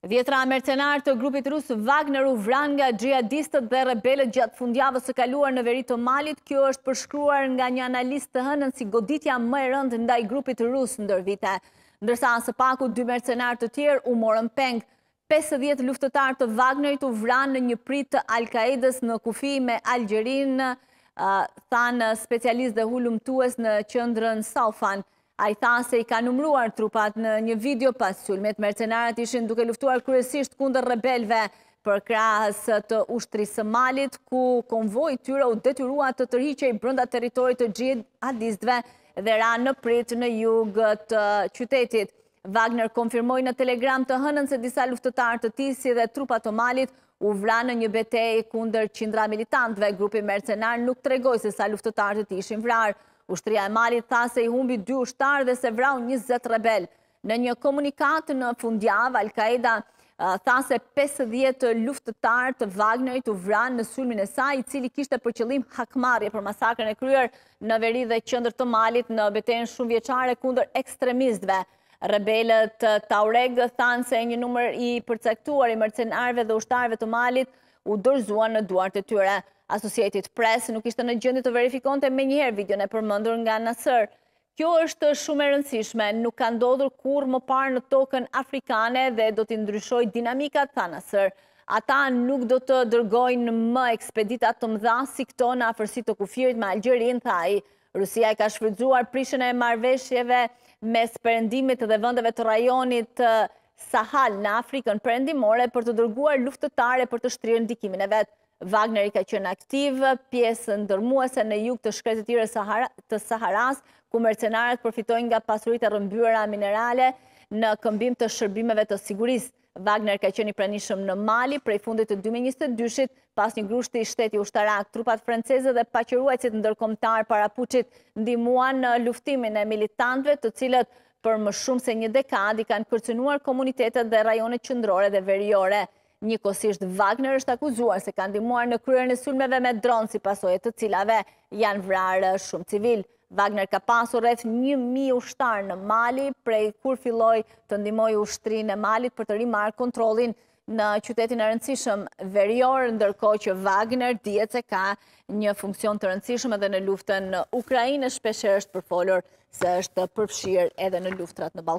Dhjetëra mercenarë të grupit rus Wagner u vranë nga xhihadistët dhe rebelët gjatë fundjavës së kaluar në veri të Malit, kjo është përshkruar nga një analist të hënën si goditja më e rëndë ndaj grupit rus ndër vite. Ndërsa së paku dy mercenarë të tjerë u morën peng, pesëdhjetë luftëtarë të Wagnerit u vranë në një pritë të Al-Kaedës në kufi me Algjerinë, thanë specialistë dhe hulumtues në qendrën Saufan. Ai tha se i ka numëruar trupat në një video pas sulmit. Mercenarët ishin duke luftuar kryesisht kundër rebelëve përkrah ushtrisë së Malit, ku konvoji i tyre u detyrua të tërhiqej brenda territorit të xhihadistëve dhe ra në pritë në jug të qytetit. Wagner konfirmoi në Telegram të hënën se disa luftëtarë të tij si dhe trupa të Malit u vranë në një betejë kundër qindra militantëve, grupi mercenar nuk tregoi se sa luftëtarë të tij ishin vrarë. Ushtria e Malit tha se i humbi dy ushtarë dhe se vrau 20 rebelë. Në një komunikatë në fundjavë, Al-Qaeda tha se pesëdhjetë luftëtarë të Wagnerit u vranë në sulmin e saj, i cili kishte për qëllim hakmarrje për masakrën e kryer në veri dhe qendër të Malit në betejën shumëvjeçare kundër ekstremistëve. Rebelët Taureg thanë se një numër i përcaktuar i mercenarëve dhe ushtarëve të Malit u dorëzuan në duart e tyre. Associated Press nuk ishte në gjendje të verifikonte menjëherë videon e përmendur nga Nasser. Kjo është shumë e rëndësishme, nuk ka ndodhur kurrë më parë në tokën afrikane dhe do t'i ndryshojë dinamikat, tha Nasser. Ata nuk do të dërgojnë më ekspedita të mëdha si këto në afërsi të kufirit me Algjerinë, tha ai. Rusia e ka shfrytëzuar prishjen e marrëveshjeve mes Perëndimit dhe vendeve të rajonit Sahal në Afrikën Perëndimore për të dërguar luftëtarë e për të shtrirë ndikimin e vet. Wagneri ka qenë aktiv në pjesën dërrmuese në jug të shkretëtirës të Saharas, ku mercenarët përfitojnë nga pasuritë e rrëmbyera minerale në këmbim të shërbimeve të sigurisë. Wagner ka qenë i pranishëm në Mali prej fundit të dy mijë e njëzet e dyshit, pas një grushti shteti ushtarak. Trupat franceze dhe paqeruajtësit ndërkombëtarë para puçit ndihmuan në luftimin e militantëve, të cilët për më shumë se një dekadë i kanë kërcënuar komunitetet dhe rajonet qendrore dhe veriore. Njëkohësisht, Wagner është akuzuar se ka ndihmuar në kryerjen e sulmeve me dronë, si pasojë e të cilave janë vrarë shumë civilë. Wagner ka pasur rreth 1000 ushtarë në Mali prej kur filloi të ndihmojë ushtrinë e Malit për të rimarrë kontrollin në qytetin e rëndësishëm verior, ndërkohë që Wagner dihet se ka një funksion të rëndësishëm edhe në luftën në Ukrainë, shpeshherë është përfolur se është përfshirë edhe në luftrat në Ballkan.